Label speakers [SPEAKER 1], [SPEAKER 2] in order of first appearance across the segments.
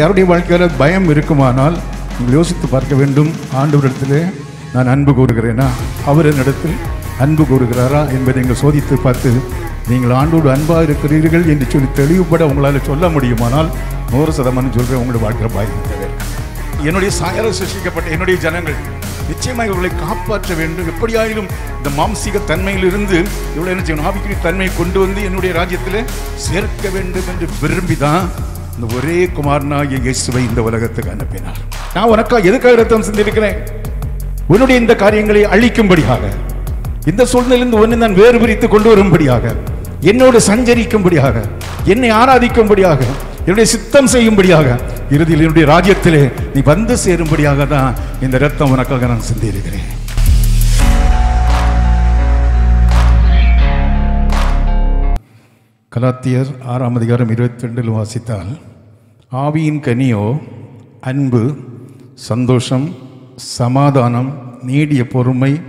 [SPEAKER 1] யாருடைய வாழ்க்கையில் பயம் இருக்குமானால் நீங்கள் யோசித்து பார்க்க வேண்டும். ஆண்டவரிடத்திலே நான் அன்பு கூறுகிறேனா? அவர் என்னிடத்தில் அன்பு கூறுகிறாரா என்பதை நீங்கள் சோதித்து பார்த்து நீங்கள் ஆண்டோடு அன்பாக இருக்கிறீர்கள் என்று சொல்லி தெளிவுபட உங்களால் சொல்ல முடியுமானால் நூறு சதமானம் சொல்கிறேன் உங்களுடைய வாழ்க்கையில் பாயம் தேவை என்னுடைய சாயல சிருஷ்டிக்கப்பட்ட என்னுடைய ஜனங்கள் நிச்சயமாக இவர்களை காப்பாற்ற வேண்டும். எப்படியாயிலும் இந்த மாம்சீக தன்மையிலிருந்து இவ்வளோ என்ன செய்யணும்? ஆவிக்குரிய தன்மையை கொண்டு வந்து என்னுடைய ராஜ்யத்தில் சேர்க்க வேண்டும் என்று விரும்பி தான் அந்த ஒரே குமாரனாகிய இயேசுவை இந்த உலகத்துக்கு அனுப்பினார். நான் உனக்காக எதுக்காக ரத்தம் சிந்திருக்கிறேன் உன்னுடைய இந்த காரியங்களை அழிக்கும்படியாக இந்த சூழ்நிலையிலிருந்து ஒன்று நான் வேறு பிரித்து கொண்டு வரும்படியாக என்னோடு சஞ்சரிக்கும்படியாக என்னை ஆராதிக்கும்படியாக என்னுடைய சித்தம் செய்யும்படியாக இறுதியில் என்னுடைய ராஜ்யத்திலே நீ வந்து சேரும்படியாக தான் இந்த ரத்தம் உனக்காக நான் சிந்தியிருக்கிறேன். கலாத்தியர் ஆறாம் அதிகாரம் இருபத்தி ரெண்டில் வாசித்தால் ஆவியின் கனியோ அன்பு சந்தோஷம் சமாதானம் நீடிய பொறுமை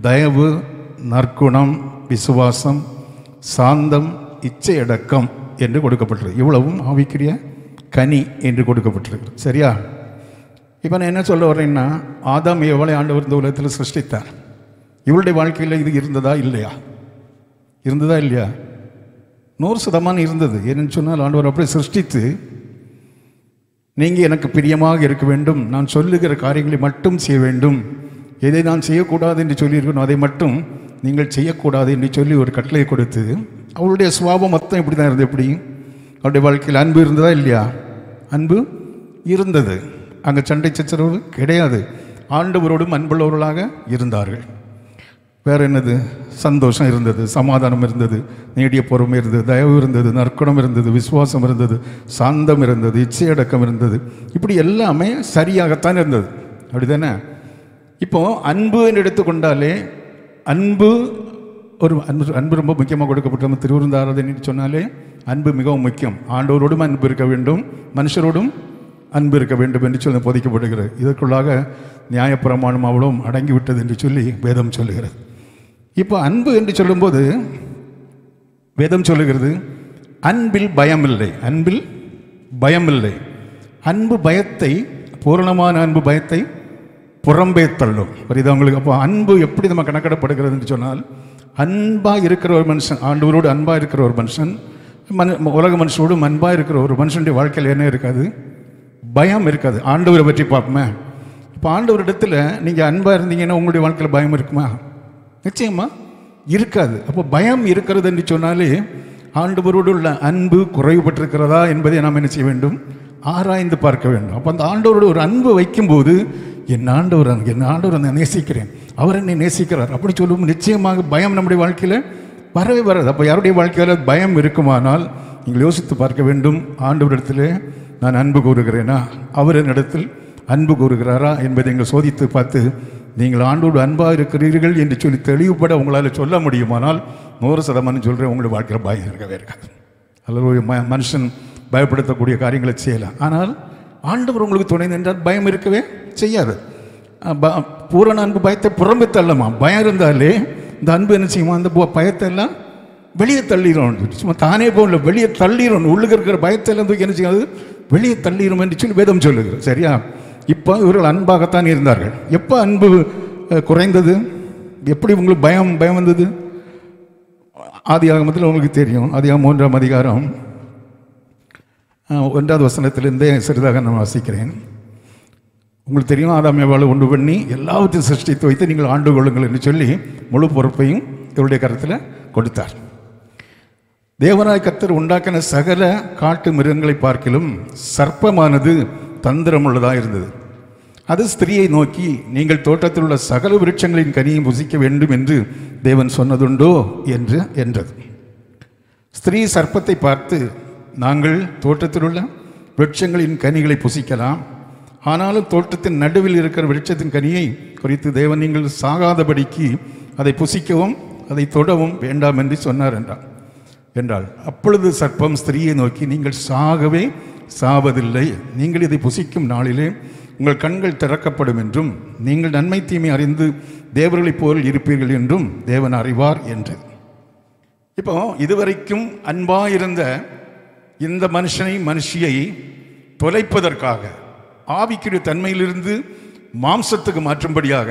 [SPEAKER 1] தயவு நற்குணம் விசுவாசம் சாந்தம் இச்சையடக்கம் என்று கொடுக்கப்பட்டிருக்கு. இவ்வளவும் ஆவிக்குரிய கனி என்று கொடுக்கப்பட்டிருக்கு. சரியா? இப்போ நான் என்ன சொல்ல வரேன்னா ஆதாம் எவ்வளோ ஆண்டவர் இந்த உலகத்தில் சிருஷ்டித்தார்? இவளுடைய வாழ்க்கையில் இது இருந்ததா இல்லையா? இருந்ததா இல்லையா? நூறு சதமானம் இருந்தது. ஏன்னு சொன்னால் ஆண்டவர் அப்படியே சிருஷ்டித்து நீங்கள் எனக்கு பிரியமாக இருக்க வேண்டும். நான் சொல்லுகிற காரியங்களை மட்டும் செய்ய வேண்டும். எதை நான் செய்யக்கூடாது என்று சொல்லியிருக்கணும் அதை மட்டும் நீங்கள் செய்யக்கூடாது என்று சொல்லி ஒரு கட்டளை கொடுத்து அவளுடைய சுவாபம் மொத்தம் இப்படி தான் இருந்தது. எப்படி? அவருடைய வாழ்க்கையில் அன்பு இருந்ததா இல்லையா? அன்பு இருந்தது. அங்கே சண்டை சச்சரவு கிடையாது. ஆண்டவரோடும் அன்புள்ளவர்களாக இருந்தார்கள். வேறு என்னது? சந்தோஷம் இருந்தது சமாதானம் இருந்தது நீடிய பொறுமை இருந்தது தயவு இருந்தது நற்குணம் இருந்தது விசுவாசம் இருந்தது சாந்தம் இருந்தது இச்சையடக்கம் இருந்தது. இப்படி எல்லாமே சரியாகத்தான் இருந்தது. அப்படிதானே? இப்போ அன்பு என்று எடுத்துக்கொண்டாலே அன்பு ஒரு அன்பு அன்பு ரொம்ப முக்கியமாக கொடுக்கப்பட்ட நம்ம திருவிருந்த சொன்னாலே அன்பு மிகவும் முக்கியம். ஆண்டவரோடும் அன்பு இருக்க வேண்டும் மனுஷரோடும் அன்பு இருக்க வேண்டும் என்று சொல்லி போதிக்கப்படுகிறது. இதற்குள்ளாக நியாயப்பிரமாணம் அவளும் அடங்கிவிட்டது என்று சொல்லி வேதம் சொல்லுகிறது. இப்போ அன்பு என்று சொல்லும்போது வேதம் சொல்லுகிறது அன்பில் பயம் இல்லை அன்பில் பயம் இல்லை அன்பு பயத்தை பூரணமான அன்பு பயத்தை புறம்பே தள்ளும். புரியுது உங்களுக்கு? அப்போ அன்பு எப்படி நம்ம கணக்கிடப்படுகிறது என்று சொன்னால் அன்பாக இருக்கிற ஒரு மனுஷன் ஆண்டவரோடு அன்பாக இருக்கிற ஒரு மனுஷன் மனு உலக மனுஷனோடும் அன்பாக இருக்கிற ஒரு மனுஷனுடைய வாழ்க்கையில் என்ன இருக்காது? பயம் இருக்காது. ஆண்டவரை பற்றி பார்ப்போமே. இப்போ ஆண்டவர் இடத்துல நீங்கள் அன்பாக இருந்தீங்கன்னா உங்களுடைய வாழ்க்கையில் பயம் இருக்குமா? நிச்சயமா? இருக்காது. அப்போ பயம் இருக்கிறது என்று சொன்னாலே ஆண்டவரோடு உள்ள அன்பு குறைவுபட்டிருக்கிறதா என்பதை நாம் என்ன செய்ய வேண்டும்? ஆராய்ந்து பார்க்க வேண்டும். அப்போ அந்த ஆண்டவரோடு ஒரு அன்பு வைக்கும்போது என் ஆண்டவர் என் ஆண்டவர் நான் நேசிக்கிறேன். அவர் என்னை நேசிக்கிறார். அப்படி சொல்லும் நிச்சயமாக பயம் நம்முடைய வாழ்க்கையில் வரவே வராது. அப்போ யாருடைய வாழ்க்கையில் பயம் இருக்குமானால் நீங்கள் யோசித்து பார்க்க வேண்டும். ஆண்டவரிடத்திலே நான் அன்பு கூறுகிறேனா? அவர் என்னிடத்தில் அன்பு கூறுகிறாரா என்பதை எங்கள் சோதித்து பார்த்து நீங்கள் ஆண்டோடு அன்பாக இருக்கிறீர்கள் என்று சொல்லி தெளிவுபட உங்களால் சொல்ல முடியுமானால் நூறு சதமானம் சொல்கிறேன் உங்களுடைய வாழ்க்கையில் பயம் இருக்கவே இருக்காது. அல்லது ம மனுஷன் பயப்படுத்தக்கூடிய காரியங்களை செய்யலாம். ஆனால் ஆண்டவர் உங்களுக்கு துணை நின்றால் பயம் இருக்கவே செய்யாது. ப- பூரண அன்பு பயத்தை புறம்பு தள்ளமா பயம் இருந்தாலே இந்த அன்பு என்ன செய்யுமா? அந்த பயத்தை எல்லாம் வெளியே தள்ளிடும் சும்மா தானே போகல வெளியே தள்ளிடும் உள்ளுக்கு இருக்கிற பயத்தை எல்லாம் தூக்கி என்ன செய்யாது வெளியே தள்ளிடும் என்று சொல்லி வேதம் சொல்லுகிறோம் சரியா? இப்போ இவர்கள் அன்பாகத்தான் இருந்தார்கள். எப்போ அன்பு குறைந்தது? எப்படி உங்களுக்கு பயம் பயம் வந்தது? ஆதி ஆகமத்தில் உங்களுக்கு தெரியும். ஆதியாகம் மூன்றாம் அதிகாரம். ஒன்றாவது வசனத்திலிருந்தே சிறிதாக நான் வாசிக்கிறேன். உங்களுக்கு தெரியும் ஆதாம் ஏவாளை உண்டு பண்ணி எல்லாவற்றையும் சிருஷ்டித்து வைத்து நீங்கள் ஆண்டு கொள்ளுங்கள் என்று சொல்லி முழு பொறுப்பையும் இவருடைய கருத்தில் கொடுத்தார். தேவராய் கத்தர் உண்டாக்கின சகல காட்டு மிருகங்களை பார்க்கிலும் சர்ப்பமானது தந்திரம் உள்ளதாக இருந்தது. அது ஸ்திரியை நோக்கி நீங்கள் தோட்டத்தில் உள்ள சகல விருட்சங்களின் கனியும் புசிக்க வேண்டும் என்று தேவன் சொன்னதுண்டோ? என்று என்றது. ஸ்திரீ சர்ப்பத்தை பார்த்து நாங்கள் தோட்டத்தில் உள்ள விருட்சங்களின் கனிகளை புசிக்கலாம். ஆனாலும் தோட்டத்தின் நடுவில் இருக்கிற விருட்சத்தின் கனியை குறித்து தேவன் நீங்கள் சாகாதபடிக்கு அதை புசிக்கவும் அதை தொடவும் வேண்டாம் என்று சொன்னார் என்றார் என்றாள். அப்பொழுது சர்ப்பம் ஸ்திரீயை நோக்கி நீங்கள் சாகவே சாவதில்லை. நீங்கள் இதை புசிக்கும் நாளிலே உங்கள் கண்கள் திறக்கப்படும் என்றும் நீங்கள் நன்மை தீமை அறிந்து தேவர்களைப் போல் இருப்பீர்கள் என்றும் தேவன் அறிவார் என்று. இப்போ இதுவரைக்கும் அன்பாக இருந்த இந்த மனுஷனை மனுஷியை தொலைப்பதற்காக ஆவிக்குரிய தன்மையிலிருந்து மாம்சத்துக்கு மாற்றும்படியாக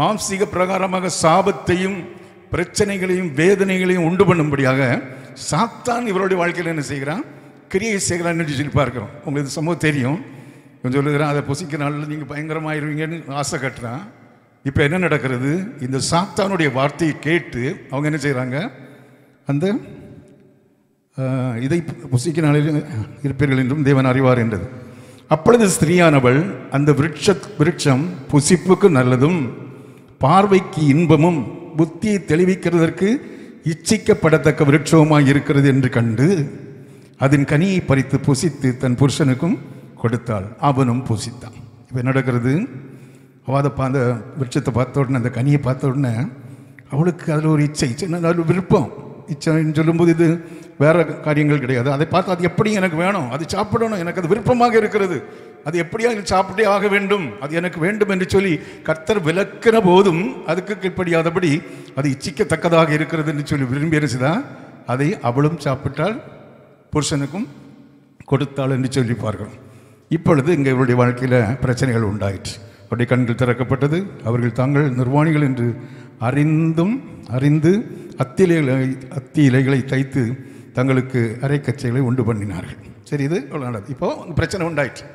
[SPEAKER 1] மாம்சீக பிரகாரமாக சாபத்தையும் பிரச்சனைகளையும் வேதனைகளையும் உண்டு பண்ணும்படியாக சாத்தான் இவருடைய வாழ்க்கையில் என்ன செய்கிறான்? கிரியை செய்கிறான்னு சொல்லி பார்க்குறோம் உங்களுக்கு சமூகம் தெரியும். கொஞ்சம் சொல்லுகிறான் அதை பொசிக்க நாளில் நீங்கள் பயங்கரமாயிருவீங்கன்னு ஆசை கட்டுறான். இப்போ என்ன நடக்கிறது? இந்த சாத்தானுடைய வார்த்தையை கேட்டு அவங்க என்ன செய்கிறாங்க அந்த இதை புசிக்க நாளில் இருப்பீர்கள் என்றும் தேவன் அறிவார் என்றது. அப்பொழுது ஸ்திரீயானவள் அந்த விருட்ச விருட்சம் புசிப்புக்கு நல்லதும் பார்வைக்கு இன்பமும் புத்தியை தெளிவிக்கிறதற்கு இச்சிக்கப்படத்தக்க விருட்சமாக இருக்கிறது என்று கண்டு அதன் கனியை பறித்து புசித்து தன் புருஷனுக்கும் கொடுத்தாள். அவனும் புசித்தான். இப்போ நடக்கிறது? அவள் அதை அந்த விருட்சத்தை பார்த்த உடனே அந்த கனியை பார்த்த உடனே அவளுக்கு அதில் ஒரு இச்சை சின்ன ஒரு விருப்பம். இச்சைன்னு சொல்லும்போது இது வேறு காரியங்கள் கிடையாது. அதை பார்த்து அது எப்படி எனக்கு வேணும். அது சாப்பிடணும். எனக்கு அது விருப்பமாக இருக்கிறது. அது எப்படியா சாப்பிட்டே ஆக வேண்டும்? அது எனக்கு வேண்டும் என்று சொல்லி கர்த்தர் விளக்கிற போதும் அதுக்கு கீழ்ப்படியாதபடி அது இச்சிக்கத்தக்கதாக இருக்கிறது என்று சொல்லி விரும்பி இருந்துச்சுதா அதை அவளும் சாப்பிட்டால் புருஷனுக்கும் கொடுத்தாள் என்று சொல்லிப்பார்கள். இப்பொழுது இங்கே இவருடைய வாழ்க்கையில் பிரச்சனைகள் உண்டாயிற்று. அவருடைய கண்கள் திறக்கப்பட்டது. அவர்கள் தாங்கள் நிர்வாணிகள் என்று அறிந்தும் அறிந்து அத்திலைகளை அத்தி இலைகளை தைத்து தங்களுக்கு அரைக்கச்சைகளை உண்டு பண்ணினார்கள். சரி இது இவ்வளவு நல்லது. இப்போது பிரச்சனை உண்டாயிற்று.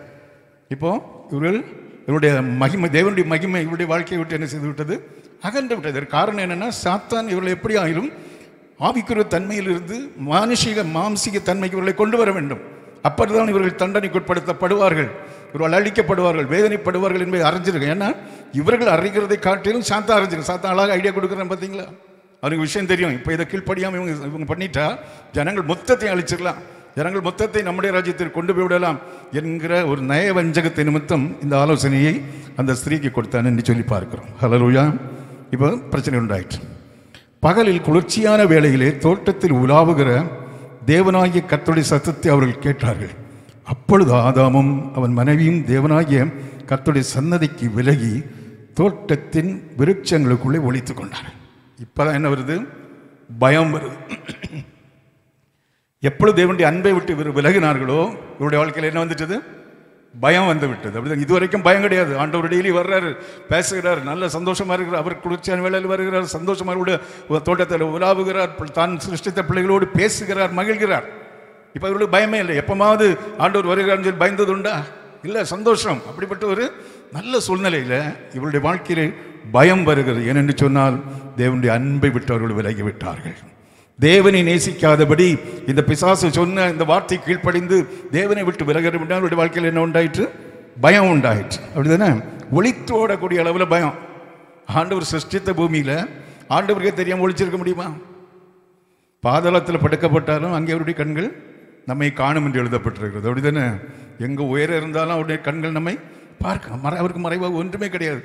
[SPEAKER 1] இப்போது இவர்கள் இவருடைய மகிமை தேவனுடைய மகிமை இவருடைய வாழ்க்கையை விட்டு என்ன செய்து விட்டது? அகன்று விட்டது. இதற்கு காரணம் என்னென்னா சாத்தான் இவர்களை எப்படி ஆயிலும் ஆவிக்குரிய தன்மையிலிருந்து மானுஷிக மாம்சிக தன்மைக்கு இவர்களை கொண்டு வர வேண்டும். அப்பதான் இவர்கள் தண்டனைக்கு உட்படுத்தப்படுவார்கள் இவர்கள் அழிக்கப்படுவார்கள் வேதனைப்படுவார்கள் என்பதை அறிஞ்சிருக்கும் ஏன்னா இவர்கள் அறிகிறதை காட்டிலும் சாத்தா அறிஞ்சிருக்கும் சாத்தா அழகாக ஐடியா கொடுக்குறேன் பார்த்தீங்களா? அவருக்கு விஷயம் தெரியும். இப்போ இதை கீழ்ப்படியாமல் இவங்க இவங்க பண்ணிட்டா ஜனங்கள் மொத்தத்தை அழிச்சிடலாம். ஜனங்கள் மொத்தத்தை நம்முடைய ராஜ்யத்தில் கொண்டு போய் விடலாம் என்கிற ஒரு நய வஞ்சகத்தை நிமித்தம் இந்த ஆலோசனையை அந்த ஸ்திரீக்கு கொடுத்தான்னு சொல்லி பார்க்கிறோம். ஹலலூயா இப்போ பிரச்சனை உண்டாயிற்று. பகலில் குளிர்ச்சியான வேளையிலே தோட்டத்தில் உலாவுகிற தேவனாகிய கர்த்தருடைய சத்தத்தை அவர்கள் கேட்டார்கள். அப்பொழுது ஆதாமும் அவன் மனைவியும் தேவனாகிய கர்த்தருடைய சன்னதிக்கு விலகி தோட்டத்தின் விருட்சங்களுக்குள்ளே ஒளித்துக் கொண்டார் இப்பதான் என்ன வருது? பயம் வருது. எப்பொழுது தேவனுடைய அன்பை விட்டு விலகினார்களோ இவருடைய வாழ்க்கையில் என்ன வந்துட்டது? பயம் வந்து விட்டது. அப்படிதான் இதுவரைக்கும் பயம் கிடையாது. ஆண்டவர் டெய்லி வர்றாரு பேசுகிறார் நல்ல சந்தோஷமா இருக்கிறார் அவர் குளிர்ச்சியான வேலையில் வருகிறார் சந்தோஷமாக தோட்டத்தில் உலாவுகிறார் தான் சிருஷ்டித்த பிள்ளைகளோடு பேசுகிறார் மகிழ்கிறார். இப்போ அவர்களுக்கு பயமே இல்லை. எப்பமாவது ஆண்டவர் வருகிறார்னு சொல்லி பயந்தது உண்டா? இல்லை சந்தோஷம். அப்படிப்பட்ட ஒரு நல்ல சூழ்நிலையில் இவருடைய வாழ்க்கையில் பயம் வருகிறது. ஏனென்று சொன்னால் தேவனுடைய அன்பை விட்டு அவர்கள் விலகி விட்டார்கள் தேவனை நேசிக்காதபடி இந்த பிசாசு சொன்ன இந்த வார்த்தை கீழ்ப்படிந்து தேவனை விட்டு விலகிறது அவருடைய வாழ்க்கையில் என்ன உண்டாயிற்று? பயம் உண்டாயிற்று. அப்படிதானே? ஒளித்தோடக்கூடிய அளவில் பயம். ஆண்டவர் சிருஷ்டித்த பூமியில் ஆண்டவருக்கே தெரியாமல் ஒளிச்சிருக்க முடியுமா? பாதாளத்தில் படுக்கப்பட்டாலும் அங்கே அவருடைய கண்கள் நம்மை காணும் என்று எழுதப்பட்டிருக்கிறது. அப்படிதானே? எங்கே உயர இருந்தாலும் அவருடைய கண்கள் நம்மை பார்க்க மறை அவருக்கு மறைவாக ஒன்றுமே கிடையாது.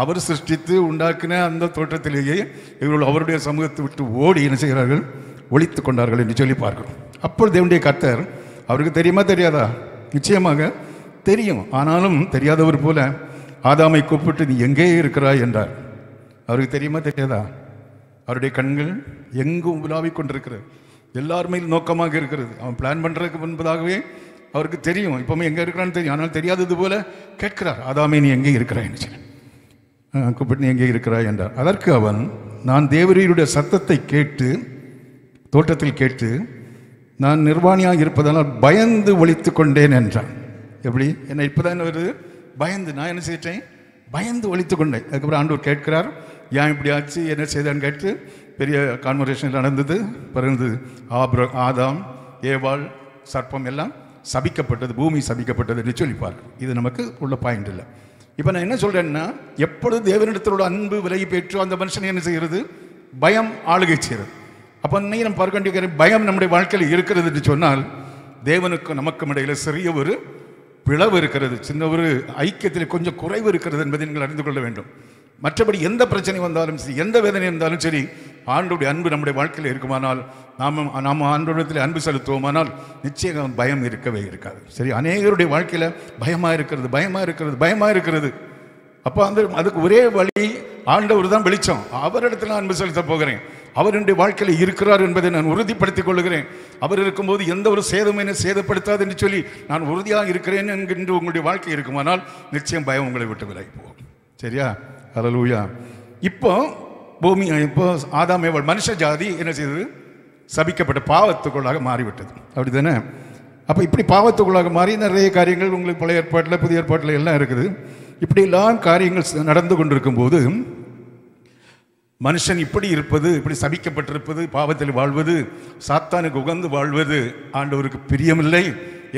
[SPEAKER 1] அவர் சிருஷ்டித்து உண்டாக்கின அந்த தோற்றத்திலேயே இவர்கள் அவருடைய சமூகத்தை விட்டு ஓடி என்ன செய்கிறார்கள்? ஒழித்து கொண்டார்கள் என்று சொல்லி பார்க்கிறோம். அப்பொழுது தேவனுடைய கர்த்தர் அவருக்கு தெரியுமா தெரியாதா? நிச்சயமாக தெரியும். ஆனாலும் தெரியாதவர் போல ஆதாமை கூப்பிட்டு நீ எங்கே இருக்கிறாய்? என்றார். அவருக்கு தெரியுமா தெரியாதா? அவருடைய கண்கள் எங்கும் உலாவிக் கொண்டிருக்கிறது? எல்லார் நோக்கமாக இருக்கிறது. அவன் பிளான் பண்ணுறதுக்கு முன்பதாகவே அவருக்கு தெரியும். இப்பவுமே எங்கே இருக்கிறான்னு தெரியும். ஆனால் தெரியாதது போல கேட்கிறார் ஆதாமே நீ எங்கே இருக்கிறாய்ன்னு சொல்லி. கூப்பிட்டு எங்கே இருக்கிறாய் என்றார். அதற்கு அவன் நான் தேவரீருடைய சத்தத்தை கேட்டு தோட்டத்தில் கேட்டு நான் நிர்வாணியாக இருப்பதனால் பயந்து ஒழித்து கொண்டேன் என்றான். எப்படி? என்ன இப்போதான் என்ன வருது பயந்து நான் என்ன செய்யிட்டேன் பயந்து ஒழித்து கொண்டேன். அதுக்கப்புறம் ஆண்டவர் கேட்கிறார் ஏன் இப்படி ஆச்சு? என்ன செய்தான்னு கேட்டு பெரிய கான்வர்சேஷன் நடந்தது. பிறந்து ஆப்ர ஆதாம் ஏவாள் சர்ப்பம் எல்லாம் சபிக்கப்பட்டது பூமி சபிக்கப்பட்டது என்று சொல்லிப்பார் இது நமக்கு உள்ள பாயிண்ட் இல்லை. இப்போ நான் என்ன சொல்றேன்னா எப்பொழுது தேவனிடத்தோட அன்பு விலகி பெற்றோ அந்த மனுஷனை என்ன செய்கிறது பயம் ஆளுகை செய்கிறது அப்போ இன்னைக்கு நம்ம பார்க்க வேண்டிய பயம் நம்முடைய வாழ்க்கையில் இருக்கிறது என்று சொன்னால் தேவனுக்கும் நமக்கும் இடையில சிறிய ஒரு பிளவு இருக்கிறது. சின்ன ஒரு ஐக்கியத்தில் கொஞ்சம் குறைவு இருக்கிறது என்பதை நீங்கள் அறிந்து கொள்ள வேண்டும். மற்றபடி எந்த பிரச்சனை வந்தாலும் சரி எந்த வேதனை இருந்தாலும் சரி ஆண்டோடைய அன்பு நம்முடைய வாழ்க்கையில் இருக்குமானால் நாம் நாம் ஆண்டோடத்தில் அன்பு செலுத்துவோமானால் நிச்சயம் பயம் இருக்கவே இருக்காது. சரி அநேகருடைய வாழ்க்கையில் பயமாக இருக்கிறது பயமாக இருக்கிறது பயமாக இருக்கிறது. அப்போ அந்த அதுக்கு ஒரே வழி ஆண்டவர் தான் வெளிச்சம். அவரிடத்துல அன்பு செலுத்த போகிறேன். அவர் என்னுடைய வாழ்க்கையில் இருக்கிறார் என்பதை நான் உறுதிப்படுத்திக் கொள்கிறேன் அவர் இருக்கும்போது எந்த ஒரு சேதமும் என்னை சேதப்படுத்தாது என்று சொல்லி நான் உறுதியாக இருக்கிறேன் என்கின்ற உங்களுடைய வாழ்க்கை இருக்குமானால் நிச்சயம் பயம் உங்களை விட்டு விலகி போகும். சரியா? ஹalleluya இப்போ பூமி இப்போ ஆதாம் ஏவாள் மனுஷ ஜாதி என்ன செய்தது? சபிக்கப்பட்ட பாவத்துக்குள்ளாக மாறிவிட்டது. அப்படிதானே? அப்போ இப்படி பாவத்துக்குள்ளாக மாறி நிறைய காரியங்கள் உங்களுக்கு பழைய ஏற்பாட்டில் புதிய ஏற்பாட்டில் எல்லாம் இருக்குது. இப்படியெல்லாம் காரியங்கள் நடந்து கொண்டிருக்கும் போது மனுஷன் இப்படி இருப்பது இப்படி சபிக்கப்பட்டிருப்பது பாவத்தில் வாழ்வது சாத்தானுக்கு உகந்து வாழ்வது ஆண்டவருக்கு பிரியமில்லை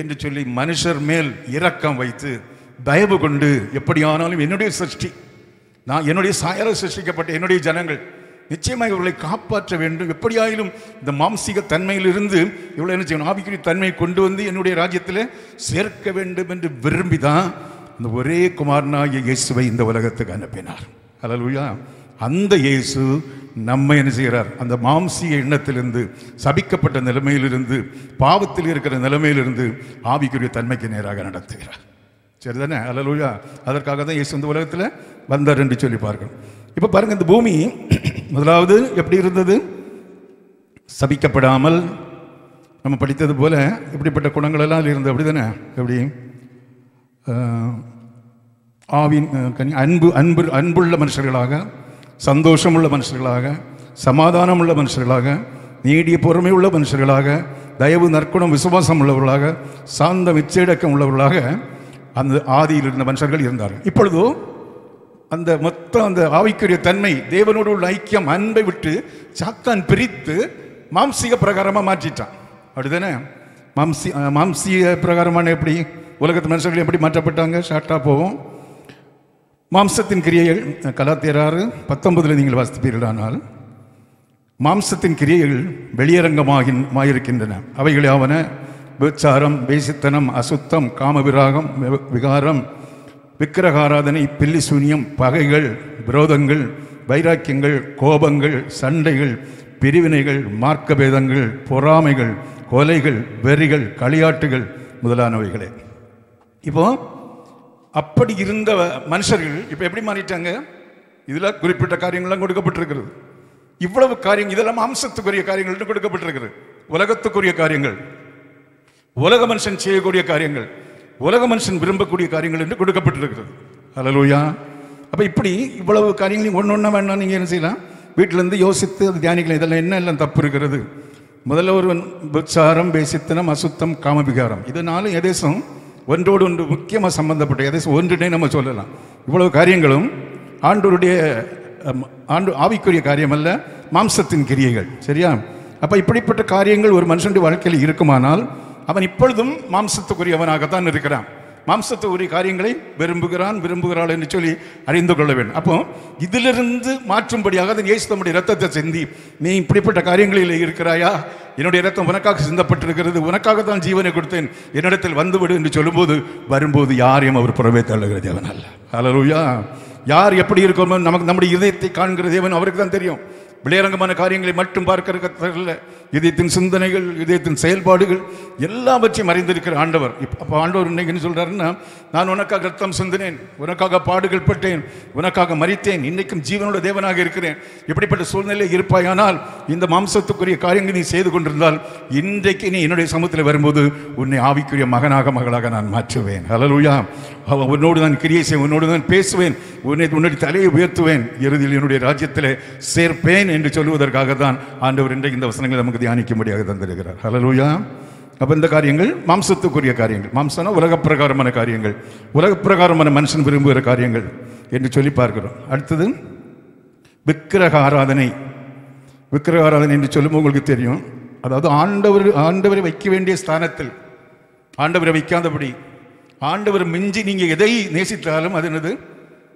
[SPEAKER 1] என்று சொல்லி மனுஷர் மேல் இரக்கம் வைத்து தயவு கொண்டு எப்படியானாலும் என்னுடைய சிருஷ்டி நான் என்னுடைய சாயல சிருஷ்டிக்கப்பட்ட என்னுடைய ஜனங்கள் நிச்சயமாக இவர்களை காப்பாற்ற வேண்டும். எப்படியாயிலும் இந்த மாம்சீக தன்மையிலிருந்து இவ்வளோ என்ன செய்யணும்? ஆவிக்குரிய தன்மையை கொண்டு வந்து என்னுடைய ராஜ்யத்தில் சேர்க்க வேண்டும் என்று விரும்பி தான் இந்த ஒரே குமாரனாகிய இயேசுவை இந்த உலகத்துக்கு அனுப்பினார். அலலுயா அந்த இயேசு நம்மை என்ன செய்கிறார்? அந்த மாம்சீக எண்ணத்திலிருந்து சபிக்கப்பட்ட நிலைமையிலிருந்து பாவத்தில் இருக்கிற நிலைமையிலிருந்து ஆவிக்குரிய தன்மைக்கு நேராக நடத்துகிறார். சரிதானே? அல்லேலூயா. அதற்காக தான் இயேசு இந்த உலகத்தில் வந்தார் என்று சொல்லி பார்க்கணும். இப்போ பாருங்க இந்த பூமி முதலாவது எப்படி இருந்தது? சபிக்கப்படாமல். நம்ம படித்தது போல இப்படிப்பட்ட குணங்கள் எல்லாம் அதில் இருந்தது. அப்படிதானே? எப்படி? ஆவின் கனி அன்பு அன்பு அன்புள்ள மனுஷர்களாக சந்தோஷமுள்ள மனுஷர்களாக சமாதானம் உள்ள மனுஷர்களாக நீடிய பொறுமை உள்ள மனுஷர்களாக தயவு நற்குணம் விசுவாசம் உள்ளவர்களாக சாந்த மிச்சடக்கம் உள்ளவர்களாக அந்த ஆதியில் இருந்த மனுஷர்கள் இருந்தார்கள். இப்பொழுதோ அந்த மொத்தம் அந்த ஆவிக்குரிய தன்மை தேவனோடு உள்ள ஐக்கியம் அன்பை விட்டு சாத்தான் பிரித்து மாம்சீக பிரகாரமாக மாற்றிட்டான். அப்படிதானே? மாம்சி மாம்சிய மாம்சீக பிரகாரமான எப்படி உலகத்து மனுஷர்கள் எப்படி மாற்றப்பட்டாங்க? ஷார்ட்டாக போவோம். மாம்சத்தின் கிரியைகள் கலாத்தேராறு பத்தொன்பதில் நீங்கள் வாசிப்பீர்களானால் மாம்சத்தின் கிரியைகள் வெளியரங்கமாகின் மாயிருக்கின்றன. அவைகள் ஆவன விபச்சாரம் வேசித்தனம் அசுத்தம் காமவிராகம் வி- விகாரம் விக்கிரகாராதனை பில்லி சூன்யம் பகைகள் விரோதங்கள் வைராக்கியங்கள் கோபங்கள் சண்டைகள் பிரிவினைகள் மார்க்கபேதங்கள் பொறாமைகள் கொலைகள் வெறிகள் களியாட்டுகள் முதலானவைகளே. இப்போ அப்படி இருந்த மனுஷர்கள் இப்போ எப்படி மாறிட்டாங்க? இதில் குறிப்பிட்ட காரியங்கள்லாம் கொடுக்கப்பட்டிருக்கிறது. இவ்வளவு காரியம் இதெல்லாம் அம்சத்துக்குரிய காரியங்கள்னு கொடுக்கப்பட்டிருக்கிறது. உலகத்துக்குரிய காரியங்கள். உலக மனுஷன் செய்யக்கூடிய காரியங்கள் உலக மனுஷன் விரும்பக்கூடிய காரியங்கள் என்று கொடுக்கப்பட்டிருக்கிறது. அலலூயா அப்ப இப்படி இவ்வளவு காரியங்களையும் ஒன்று ஒன்றா வேணாம் நீங்கள் என்ன செய்யலாம்? வீட்டிலேருந்து யோசித்து அது தியானிக்கலாம். இதெல்லாம் என்ன எல்லாம் தப்பு இருக்கிறது? முதல்ல ஒருவன் உச்சாரம் பேசித்தனம் அசுத்தம் காமபிகாரம் இதனாலும் எதேசம் ஒன்றோடு ஒன்று முக்கியமாக சம்பந்தப்பட்ட எதேசம் ஒன்றுனே நம்ம சொல்லலாம். இவ்வளவு காரியங்களும் ஆண்டோருடைய ஆண்டு ஆவிக்குரிய காரியம் அல்ல மாம்சத்தின் கிரியைகள். சரியா? அப்போ இப்படிப்பட்ட காரியங்கள் ஒரு மனுஷனுடைய வாழ்க்கையில் இருக்குமானால் அவன் இப்பொழுதும் மாம்சத்துக்குரியவனாகத்தான் இருக்கிறான். மாம்சத்துக்குரிய காரியங்களை விரும்புகிறான் விரும்புகிறாள் என்று சொல்லி அறிந்து கொள்ள வேண்டும். அப்போ இதிலிருந்து மாற்றும்படியாக அதன் இயேசு தம்முடைய ரத்தத்தை சிந்தி நீ இப்படிப்பட்ட காரியங்களில் இருக்கிறாயா? என்னுடைய ரத்தம் உனக்காக சிந்தப்பட்டிருக்கிறது. உனக்காக தான் ஜீவனை கொடுத்தேன். என்னிடத்தில் வந்துவிடு என்று சொல்லும்போது வரும்போது யாரையும் அவர் புறவே தள்ளுகிற தேவன் அல்ல. ஹalleluya யார் எப்படி இருக்கோமோ நமக்கு நம்முடைய இதயத்தை காண்கிற தேவன் அவருக்கு தான் தெரியும். விளையரங்கமான காரியங்களை மட்டும் பார்க்கறதில்ல இதயத்தின் சிந்தனைகள் இதயத்தின் செயல்பாடுகள் எல்லாவற்றையும் அறிந்திருக்கிற ஆண்டவர். இப்போ அப்போ ஆண்டவர் இன்னைக்கு என்ன சொல்கிறாருன்னா நான் உனக்காக ரத்தம் சிந்தினேன் உனக்காக பாடுகள் பட்டேன் உனக்காக மறித்தேன் இன்னைக்கும் ஜீவனோட தேவனாக இருக்கிறேன். இப்படிப்பட்ட சூழ்நிலை இருப்பாயானால் இந்த மாம்சத்துக்குரிய காரியங்கள் நீ செய்து கொண்டிருந்தால் இன்றைக்கு நீ என்னுடைய சமூகத்தில் வரும்போது உன்னை ஆவிக்குரிய மகனாக மகளாக நான் மாற்றுவேன். ஹalleluya உன்னோடு நான் கிரியை செய்வேன் உன்னோடு நான் பேசுவேன் உன்னை உன்னுடைய தலையை உயர்த்துவேன். இறுதியில் என்னுடைய ராஜ்யத்தில் சேர்ப்பேன் என்று சொல்லுவதற்காக தான் ஆண்டவர் இன்றைக்கு இந்த வசனங்களை நமக்கு தியானிக்கும்படியாக தந்திருக்கிறார். ஹலலூயா அப்போ இந்த காரியங்கள் மாம்சத்துக்குரிய காரியங்கள். மாம்சம்னா உலகப் பிரகாரமான காரியங்கள். உலகப் பிரகாரமான மனுஷன் விரும்புகிற காரியங்கள் என்று சொல்லி பார்க்கிறோம். அடுத்தது விக்கிரக ஆராதனை. விக்கிரக ஆராதனை என்று சொல்லும்போது உங்களுக்கு தெரியும். அதாவது ஆண்டவர் ஆண்டவரை வைக்க வேண்டிய ஸ்தானத்தில் ஆண்டவரை வைக்காதபடி ஆண்டவர் மிஞ்சி நீங்கள் எதை நேசித்தாலும் அது என்னது?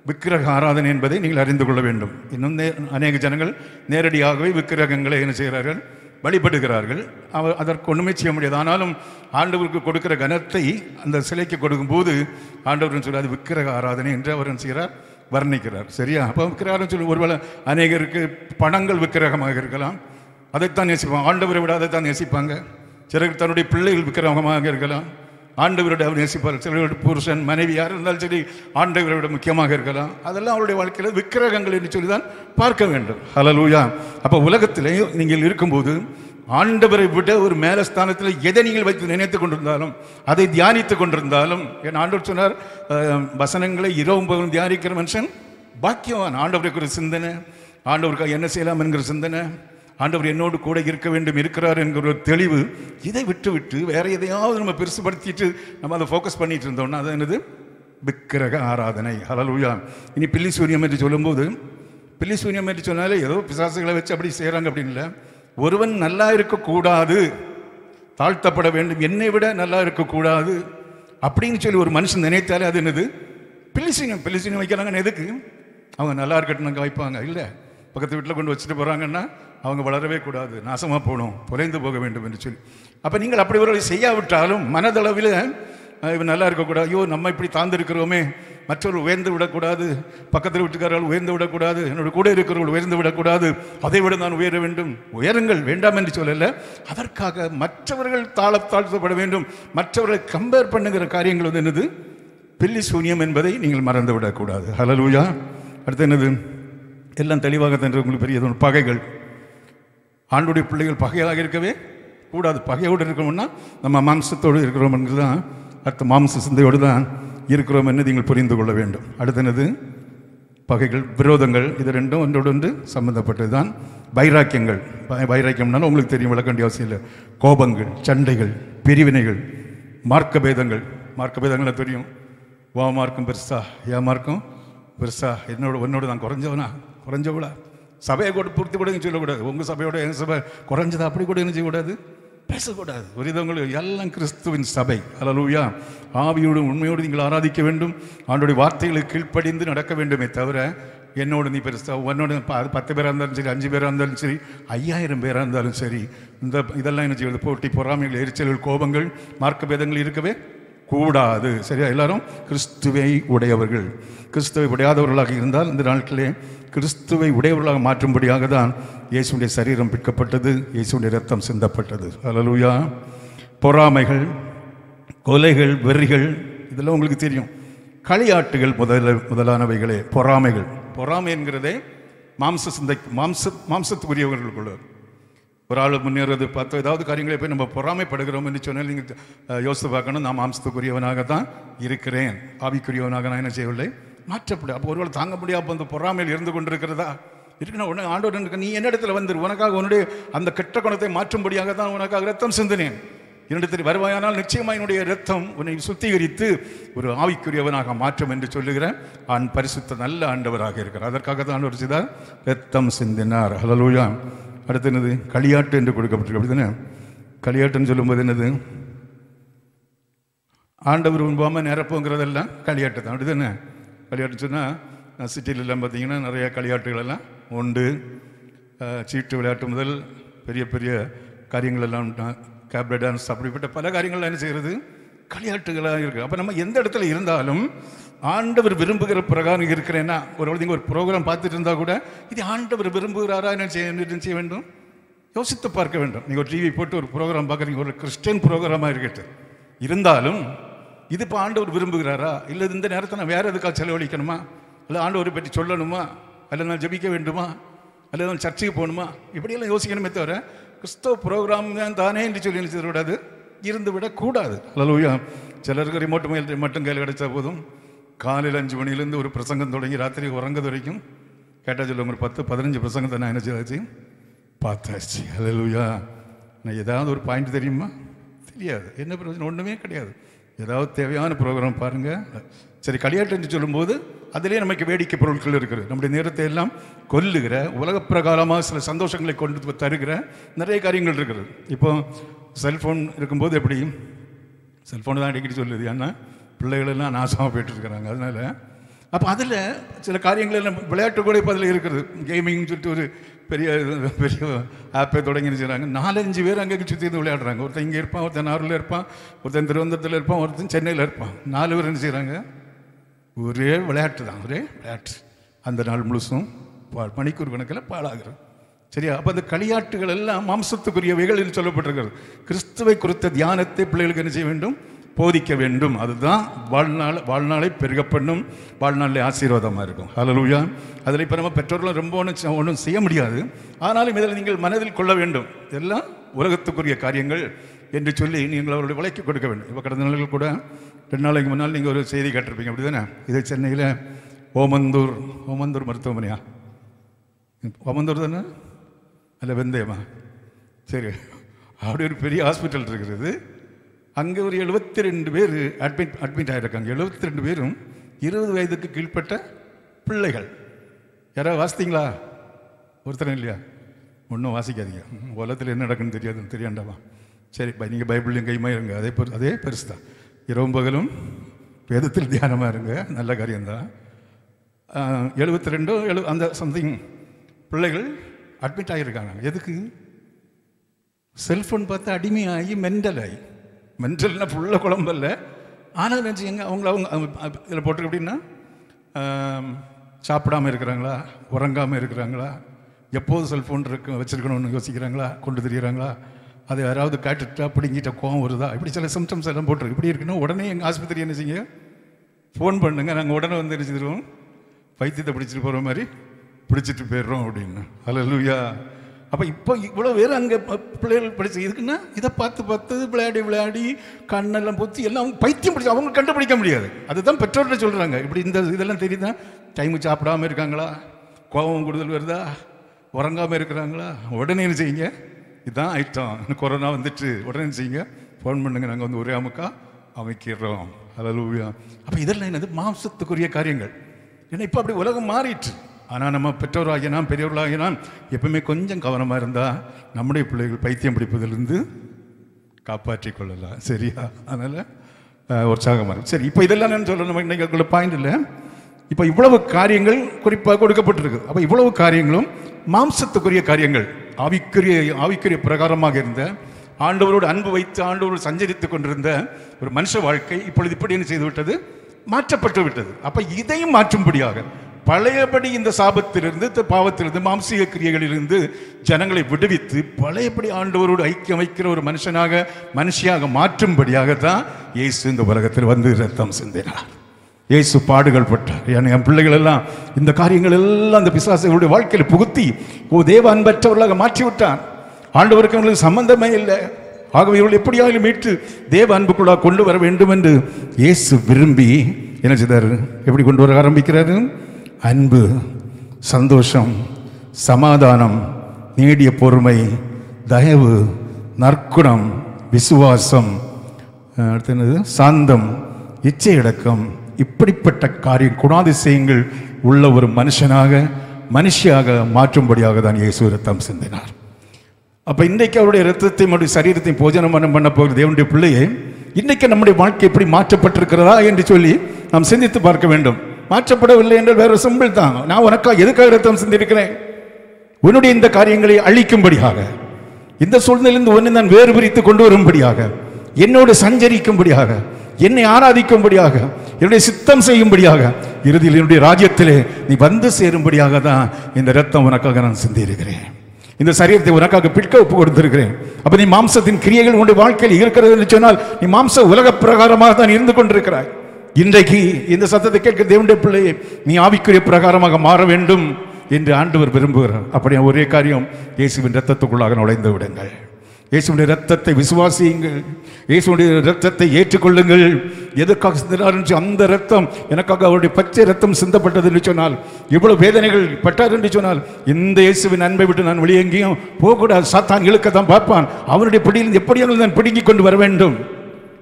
[SPEAKER 1] விக்கிரக ஆராதனை என்பதை நீங்கள் அறிந்து கொள்ள வேண்டும். இன்னும் நே- அநேக ஜனங்கள் நேரடியாகவே விக்கிரகங்களை என்ன செய்கிறார்கள்? வழிபடுகிறார்கள். அவர் அதற்கு ஒன்றுமே செய்ய முடியாது. ஆனாலும் ஆண்டவருக்கு கொடுக்கிற கனத்தை அந்த சிலைக்கு கொடுக்கும்போது ஆண்டவர்னு சொல்லி அது விக்கிரக ஆராதனை என்று அவர் என்ன செய்கிறார்? வர்ணிக்கிறார். சரியா? அப்போ விக்கிரகம் சொல்லி ஒருவேளை அநேகருக்கு பணங்கள் விக்கிரகமாக இருக்கலாம். அதைத்தான் நேசிப்பாங்க. ஆண்டவரை விட அதைத்தான் நேசிப்பாங்க. சிறகு தன்னுடைய பிள்ளைகள் விக்கிரகமாக இருக்கலாம். ஆண்டவரோட அவர் நேசிப்பார். சிலரோட புருஷன் மனைவி யார் இருந்தாலும் சரி ஆண்டவரோட முக்கியமாக இருக்கலாம். அதெல்லாம் அவருடைய வாழ்க்கையில் விக்கிரகங்கள் என்று சொல்லி தான் பார்க்க வேண்டும். ஹலலூயா அப்போ உலகத்தில் நீங்கள் இருக்கும்போது ஆண்டவரை விட ஒரு மேல ஸ்தானத்தில் எதை நீங்கள் வைத்து நினைத்து கொண்டிருந்தாலும் அதை தியானித்து கொண்டிருந்தாலும் என் ஆண்டவர் சொன்னார் வசனங்களை இரவும் பகலும் தியானிக்கிற மனுஷன் பாக்கியவான். ஆண்டவருக்கு ஒரு சிந்தனை ஆண்டவருக்காக என்ன செய்யலாம் என்கிற சிந்தனை ஆண்டவர் என்னோடு கூட இருக்க வேண்டும் இருக்கிறார் என்கிற ஒரு தெளிவு இதை விட்டு விட்டு வேற எதையாவது நம்ம பெருசுபடுத்திட்டு நம்ம அதை ஃபோக்கஸ் பண்ணிட்டு இருந்தோம்னா அது என்னது? விக்கிரக ஆராதனை. ஹalleluya இனி பில்லி சூரியம் என்று சொல்லும்போது பில்லி சூரியம் என்று சொன்னாலே ஏதோ பிசாசுகளை வச்சு அப்படி செய்கிறாங்க அப்படின்னு இல்லை. ஒருவன் நல்லா இருக்கக்கூடாது தாழ்த்தப்பட வேண்டும் என்னை விட நல்லா இருக்கக்கூடாது அப்படின்னு சொல்லி ஒரு மனுஷன் நினைத்தாலே அது என்னது? பில்லிசீனம் பில்லிசீனம் வைக்கிறாங்கன்னு எதுக்கு? அவங்க நல்லா இருக்கட்டும் அங்கே வைப்பாங்க. இல்லை பக்கத்து வீட்டில் கொண்டு வச்சுட்டு போகிறாங்கன்னா அவங்க வளரவே கூடாது நாசமாக போகணும் தொலைந்து போக வேண்டும் என்று சொல்லி. அப்போ நீங்கள் அப்படி ஒரு செய்யாவிட்டாலும் மனதளவில் இவன் நல்லா இருக்கக்கூடாது ஐயோ நம்ம இப்படி தாழ்ந்திருக்கிறோமே மற்றவர்கள் உயர்ந்து விடக்கூடாது பக்கத்தில் வீட்டுக்காரர்கள் உயர்ந்து விடக்கூடாது என்னோட கூட இருக்கிறவர்கள் உயர்ந்து விடக்கூடாது அதை விட நான் உயர வேண்டும் உயருங்கள் வேண்டாம் என்று சொல்லலை. அதற்காக மற்றவர்கள் தாழ தாழ்த்தப்பட வேண்டும். மற்றவர்களை கம்பேர் பண்ணுகிற காரியங்கள் வந்து என்னது? பில்லி சூனியம் என்பதை நீங்கள் மறந்து விடக்கூடாது ஹலலூயா அடுத்து என்னது? எல்லாம் தெளிவாக தந்து உங்களுக்கு பெரிய பகைகள். ஆண்டுடைய பிள்ளைகள் பகையாக இருக்கவே கூடாது. பகையோடு இருக்கிறோம்னா நம்ம மாம்சத்தோடு இருக்கிறோம் என்று தான் அடுத்த மாம்ச சிந்தையோடு தான் இருக்கிறோம் என்று நீங்கள் புரிந்து கொள்ள வேண்டும். அடுத்தனது பகைகள் விரோதங்கள் இது ரெண்டும் ஒன்றோடு ஒன்று சம்பந்தப்பட்டது தான் வைராக்கியங்கள் வைராக்கியம்னாலும் உங்களுக்கு தெரியும் விளக்க வேண்டிய அவசியம் இல்லை. கோபங்கள் சண்டைகள் பிரிவினைகள் மார்க்க பேதங்கள் மார்க்க தெரியும். வா மார்க்கம் பெருசா ஏ மார்க்கம்? பெருசா என்னோட உன்னோட நான் குறைஞ்சவனா? குறைஞ்சவளா? சபையை கூட பூர்த்தி கூட சொல்லக்கூடாது. உங்கள் சபையோட என் சபை குறைஞ்சதா அப்படி கூட என்ன செய்யக்கூடாது? பேசக்கூடாது. புரியுதவங்களுக்கு எல்லாம் கிறிஸ்துவின் சபை. அலலூயா ஆவியோடு உண்மையோடு நீங்கள் ஆராதிக்க வேண்டும். ஆண்டோடைய வார்த்தைகளுக்கு கீழ்ப்படிந்து நடக்க வேண்டுமே தவிர என்னோடு நீ பெருசா உன்னோட ப- அது பத்து பேராக இருந்தாலும் சரி அஞ்சு பேராக இருந்தாலும் சரி ஐயாயிரம் பேராக இருந்தாலும் சரி இந்த இதெல்லாம் என்ன செய்வது? போட்டி பொறாமைகள் எரிச்சல்கள் கோபங்கள் மார்க்க பேதங்கள் இருக்கவே கூடாது. சரியா? எல்லாரும் கிறிஸ்துவை உடையவர்கள். கிறிஸ்துவை உடையாதவர்களாக இருந்தால் இந்த நாட்களே கிறிஸ்துவை உடையவர்களாக மாற்றும்படியாக தான் இயேசுடைய சரீரம் பிற்கப்பட்டது இயேசுடைய ரத்தம் சிந்தப்பட்டது. அலலூயா பொறாமைகள் கொலைகள் வெறிகள் இதெல்லாம் உங்களுக்கு தெரியும். களியாட்டுகள் முதல முதலானவைகளே பொறாமைகள். பொறாமை என்கிறதே மாம்ச சிந்தை மாம்ச மாம்சத்துக்குரியவர்களுக்குள்ள ஒரு ஆள் முன்னேறது பார்த்து ஏதாவது காரியங்களை போய் நம்ம பொறாமைப்படுகிறோம் என்று சொன்னால் நீங்கள் யோசித்து பார்க்கணும். நான் மாம்சத்துக்குரியவனாக தான் இருக்கிறேன். ஆவிக்குரியவனாக நான் என்ன செய்யவில்லை? மாற்றப்படும் அப்போ ஒருவேளை தாங்க முடியாம அந்த பொறாமையில் இருந்து கொண்டிருக்கிறதா? இருக்குன்னா உடனே ஆண்டோடு இருக்க நீ இடத்துல வந்துரு உனக்காக உன்னுடைய அந்த கெட்ட குணத்தை மாற்றும்படியாக தான் உனக்காக ரத்தம் சிந்தினேன். என்னிடத்தில் வருவாயானால் நிச்சயமாக என்னுடைய ரத்தம் உன்னை சுத்திகரித்து ஒரு ஆவிக்குரியவனாக மாற்றம் என்று சொல்லுகிற ஆண் பரிசுத்த நல்ல ஆண்டவராக இருக்கிறார். அதற்காக தான் ஆண்டவர் செய்தார். ரத்தம் சிந்தினார். ஹலலூயா அடுத்து என்னது? களியாட்டு என்று கொடுக்கப்பட்டிருக்கு. அப்படி தானே களியாட்டுன்னு சொல்லும்போது என்னது? ஆண்டவர் விரும்பாமல் நிரப்புங்கிறதெல்லாம் களியாட்டு தான். அப்படி தானே களியாட்டு சொன்னால் சிட்டிலெல்லாம் பார்த்தீங்கன்னா நிறைய களியாட்டுகள் எல்லாம் உண்டு சீட்டு விளையாட்டு முதல் பெரிய பெரிய காரியங்கள் எல்லாம் கேப்ல டான்ஸ் அப்படிப்பட்ட பல காரியங்கள்லாம் என்ன செய்கிறது களியாட்டுகளாக இருக்குது அப்போ நம்ம எந்த இடத்துல இருந்தாலும் ஆண்டவர் விரும்புகிற பிரகாரம் இருக்கிறேன்னா ஒரு நீங்கள் ஒரு ப்ரோக்ராம் பார்த்துட்டு இருந்தால் கூட இது ஆண்டவர் விரும்புகிறாரா என்ன செய்ய செய்ய வேண்டும்? யோசித்து பார்க்க வேண்டும். நீங்கள் ஒரு டிவி போட்டு ஒரு ப்ரோக்ராம் பார்க்குறீங்க ஒரு கிறிஸ்டியன் ப்ரோக்ராமாக இருக்கட்டு இருந்தாலும் இது இப்போ ஆண்டவர் விரும்புகிறாரா? இல்லை இந்த நேரத்தை நான் வேறு எதுக்காக செலவழிக்கணுமா? இல்லை ஆண்டவரை பற்றி சொல்லணுமா? அல்ல நான் ஜெபிக்க வேண்டுமா? அல்லது நான் சர்ச்சைக்கு போகணுமா? இப்படியெல்லாம் யோசிக்கணுமே தவிர கிறிஸ்தவ ப்ரோக்ராம் தான் தானே என்று சொல்லி நினைச்சிடக்கூடாது இருந்து விடக்கூடாது அலலூயா சிலருக்கு ரிமோட் மைல் மட்டும் கையில் கிடைச்சா போதும். காலையில் அஞ்சு மணிலேருந்து ஒரு பிரசங்கம் தொடங்கி ராத்திரி உறங்குது வரைக்கும். கேட்டால் சொல்லுவாங்க ஒரு பத்து பதினஞ்சு பிரசங்கத்தை நான் என்ன செய்தாச்சு? பார்த்தாச்சு. அலலூயா நான் ஏதாவது ஒரு பாயிண்ட் தெரியுமா? தெரியாது. என்ன பிரச்சனை ஒன்றுமே கிடையாது. ஏதாவது தேவையான ப்ரோக்ராம் பாருங்கள் சரி களியாட்டுன்னு சொல்லும்போது அதிலே நமக்கு வேடிக்கை பொருட்கள் இருக்குது. நம்முடைய நேரத்தை எல்லாம் கொல்லுகிற உலக பிரகாரமாக சில சந்தோஷங்களை கொண்டு தருகிற நிறைய காரியங்கள் இருக்குது. இப்போ செல்ஃபோன் இருக்கும்போது எப்படி? செல்ஃபோன் தான் அடிக்கடி சொல்லுது. ஏன்னா பிள்ளைகளெல்லாம் நாசமாக போயிட்டு இருக்கிறாங்க அப்போ அதில் சில காரியங்கள் எல்லாம் விளையாட்டு கூட இப்போ அதில் இருக்கிறது கேமிங்னு சொல்லிட்டு ஒரு பெரிய பெரிய ஆப்பை தொடங்கி செய்கிறாங்க நாலஞ்சு பேர் அங்கே சுற்றி இருந்து விளையாடுறாங்க. ஒருத்தன் இங்கே இருப்பான் ஒருத்தன் நாரில் இருப்பான் ஒருத்தன் திருவனந்தத்தில் இருப்பான் ஒருத்தன் சென்னையில் இருப்பான். நாலு பேர் என்ன செய்கிறாங்க ஒரே விளையாட்டு தான். ஒரே விளையாட்டு. அந்த நாள் முழுசும் பால் மணிக்கூர் கணக்கில் பாழாகிறோம் சரியா? அப்போ அந்த களியாட்டுகள் எல்லாம் மாம்சத்துக்குரியவைகள் என்று சொல்லப்பட்டிருக்கிறது. கிறிஸ்துவை குறித்த தியானத்தை பிள்ளைகளுக்கு என்ன செய்ய வேண்டும்? போதிக்க வேண்டும். அதுதான் வாழ்நாள் வாழ்நாளை பெருக பண்ணும் வாழ்நாளில் ஆசீர்வாதமாக இருக்கும். ஹலலூயா அதில் இப்போ நம்ம பெற்றோர்களும் ரொம்ப ஒன்றும் ஒன்றும் செய்ய முடியாது. ஆனாலும் இதில் நீங்கள் மனதில் கொள்ள வேண்டும். இதெல்லாம் உலகத்துக்குரிய காரியங்கள் என்று சொல்லி நீங்கள் அவருடைய விலைக்கு கொடுக்க வேண்டும். இப்போ கடந்த நாள்கள் கூட ரெண்டு நாளைக்கு முன்னால் நீங்கள் ஒரு செய்தி கேட்டிருப்பீங்க. அப்படி தானே இது சென்னையில் ஓமந்தூர் ஓமந்தூர் மருத்துவமனையா? ஓமந்தூர் தானே? அல்ல வெந்தயமா? சரி அப்படி ஒரு பெரிய ஹாஸ்பிட்டல் இருக்கிறது. அங்கே ஒரு எழுபத்தி ரெண்டு பேர் அட்மிட் அட்மிட் ஆகிருக்காங்க எழுபத்தி ரெண்டு பேரும் இருபது வயதுக்கு கீழ்ப்பட்ட பிள்ளைகள். யாராவது வாசித்தீங்களா? ஒருத்தரும் இல்லையா? ஒன்றும் வாசிக்காதீங்க. உலகத்தில் என்ன நடக்குன்னு தெரியாதுன்னு தெரியாண்டாமா? சரி பை நீங்கள் பைபிளையும் கைமா இருங்க அதே பெரு அதே பெருசு தான் இரவும் பகலும் வேதத்தில் தியானமாக இருங்க. நல்ல காரியம்தான். எழுபத்தி ரெண்டும் எழு அந்த சம்திங் பிள்ளைகள் அட்மிட் ஆகியிருக்காங்க. எதுக்கு? செல்ஃபோன் பார்த்து அடிமையாகி மென்டல் ஆகி மென்டல்னா ஃபுல்லாக இல்லை ஆனால் நினச்சிங்க அவங்கள அவங்க இதில் போட்டிருக்கு அப்படின்னா சாப்பிடாமல் சாப்பிடாம இருக்கிறாங்களா? உறங்காமல் இருக்கிறாங்களா? எப்போது செல்ஃபோன் இருக்கு வச்சுருக்கணும்னு யோசிக்கிறாங்களா? கொண்டு தெரியுறாங்களா? அதை யாராவது காட்டுட்டா பிடிங்கிட்ட கோவம் வருதா? இப்படி சில சிம்டம்ஸ் எல்லாம் போட்டிருக்கு. இப்படி இருக்குன்னா உடனே எங்கள் ஆஸ்பத்திரி என்ன செய்யுங்க? ஃபோன் பண்ணுங்கள் நாங்கள் உடனே வந்து என்ன செய்திருவோம்? வைத்தியத்தை பிடிச்சிட்டு போகிற மாதிரி பிடிச்சிட்டு போயிடுறோம் அப்படின்னு. அல்ல அப்போ இப்போ இவ்வளோ பேர் அங்கே பிள்ளைகள் படிச்சு இதுக்குன்னா இதை பார்த்து பார்த்து விளையாடி விளையாடி கண்ணெல்லாம் பொத்தி எல்லாம் அவங்க பைத்தியம் பிடிச்சி அவங்க கண்டுபிடிக்க முடியாது. அதுதான் பெற்றோர்கிட்ட சொல்கிறாங்க இப்படி இந்த இதெல்லாம் தெரியுதா? டைமு சாப்பிடாம இருக்காங்களா? கோபம் கூடுதல் வருதா? உறங்காமல் இருக்கிறாங்களா? உடனே என்ன செய்யுங்க? இதுதான் ஐட்டம் கொரோனா வந்துட்டு உடனே செய்யுங்க? ஃபோன் பண்ணுங்க. நாங்கள் வந்து ஒரே அமுக்கா அமைக்கிறோம். அலலூயா அப்போ இதெல்லாம் என்னது? மாம்சத்துக்குரிய காரியங்கள். ஏன்னா இப்போ அப்படி உலகம் மாறிட்டு. ஆனால் நம்ம பெற்றோராகிய நாம் பெரியவர்களாகிய நாம் எப்பவுமே கொஞ்சம் கவனமாக இருந்தால் நம்முடைய பிள்ளைகள் பைத்தியம் பிடிப்பதிலிருந்து காப்பாற்றி கொள்ளலாம். சரியா? அதனால் உற்சாகமாக இருக்கும் சரி இப்போ இதெல்லாம் நான் சொல்லணும் நம்ம இன்னைக்கு பாயிண்ட் இல்லை. இப்போ இவ்வளவு காரியங்கள் குறிப்பாக கொடுக்கப்பட்டிருக்கு. அப்போ இவ்வளவு காரியங்களும் மாம்சத்துக்குரிய காரியங்கள் ஆவிக்குரிய ஆவிக்குரிய பிரகாரமாக இருந்த ஆண்டவரோடு அன்பு வைத்து ஆண்டவரோடு சஞ்சரித்து கொண்டிருந்த ஒரு மனுஷ வாழ்க்கை இப்பொழுது இப்படி என்ன செய்து விட்டது? மாற்றப்பட்டு விட்டது. அப்போ இதையும் மாற்றும்படியாக பழையபடி இந்த சாபத்திலிருந்து இந்த பாவத்திலிருந்து மாம்சீக கிரியைகளிலிருந்து ஜனங்களை விடுவித்து பழையபடி ஆண்டவரோடு ஐக்கியம் வைக்கிற ஒரு மனுஷனாக மனுஷியாக மாற்றும்படியாக தான் இயேசு இந்த உலகத்தில் வந்து ரத்தம் சிந்தினார். இயேசு பாடுகள் பட்டார். என் என் பிள்ளைகள் எல்லாம் இந்த காரியங்கள் எல்லாம் அந்த பிசாசுகளுடைய வாழ்க்கையில் புகுத்தி ஓ தேவ அன்பற்றவர்களாக மாற்றி விட்டான் ஆண்டவருக்கு அவங்களுக்கு சம்பந்தமே இல்லை. ஆகவே இவர்கள் எப்படியாவது மீட்டு தேவ அன்புக்குள்ளாக கொண்டு வர வேண்டும் என்று இயேசு விரும்பி என்ன செய்தார்? எப்படி கொண்டு வர ஆரம்பிக்கிறாரு? அன்பு சந்தோஷம் சமாதானம் நீடிய பொறுமை தயவு நற்குணம் விசுவாசம் அடுத்து என்னது? சாந்தம் இச்சையடக்கம் இப்படிப்பட்ட காரியம் குணாதிசயங்கள் உள்ள ஒரு மனுஷனாக மனுஷியாக மாற்றும்படியாக தான் இயேசு ரத்தம் சிந்தினார். அப்போ இன்றைக்கு அவருடைய ரத்தத்தையும் அவருடைய சரீரத்தையும் போஜனம் பண்ண பண்ண போகிற தேவனுடைய பிள்ளையை இன்றைக்கு நம்முடைய வாழ்க்கை எப்படி மாற்றப்பட்டிருக்கிறதா என்று சொல்லி நாம் சிந்தித்து பார்க்க வேண்டும். மாற்றப்படவில்லை என்றால் வேற சிம்பிள் தான். நான் உனக்காக எதுக்காக ரத்தம் சிந்திருக்கிறேன் உன்னுடைய இந்த காரியங்களை அழிக்கும்படியாக இந்த சூழ்நிலையிலிருந்து ஒன்று நான் வேறு பிரித்து கொண்டு வரும்படியாக என்னோடு சஞ்சரிக்கும்படியாக என்னை ஆராதிக்கும்படியாக என்னுடைய சித்தம் செய்யும்படியாக இறுதியில் என்னுடைய ராஜ்யத்திலே நீ வந்து சேரும்படியாக தான் இந்த ரத்தம் உனக்காக நான் சிந்தியிருக்கிறேன். இந்த சரீரத்தை உனக்காக பிற்க ஒப்பு கொடுத்திருக்கிறேன். அப்ப நீ மாம்சத்தின் கிரியைகள் உன்னுடைய வாழ்க்கையில் இருக்கிறது என்று சொன்னால் நீ மாம்ச உலக பிரகாரமாக தான் இருந்து கொண்டிருக்கிறாய். இன்றைக்கு இந்த சத்தத்தை கேட்க தேவனுடைய பிள்ளையே நீ ஆவிக்குரிய பிரகாரமாக மாற வேண்டும் என்று ஆண்டவர் விரும்புகிறார். அப்படியே ஒரே காரியம் இயேசுவின் ரத்தத்துக்குள்ளாக நுழைந்து விடுங்கள். இயேசுடைய ரத்தத்தை விசுவாசியுங்கள். இயேசுடைய ரத்தத்தை ஏற்றுக்கொள்ளுங்கள். எதற்காக சிந்தினார் என்று அந்த ரத்தம் எனக்காக அவருடைய பச்சை ரத்தம் சிந்தப்பட்டது என்று சொன்னால் இவ்வளவு வேதனைகள் பட்டார் என்று சொன்னால் இந்த இயேசுவின் அன்பை விட்டு நான் வெளியே எங்கேயும் போகக்கூடாது. சாத்தான் இழுக்கத்தான் பார்ப்பான். அவனுடைய பிடியில் எப்படியாவது நான் பிடுங்கிக் கொண்டு வர வேண்டும்.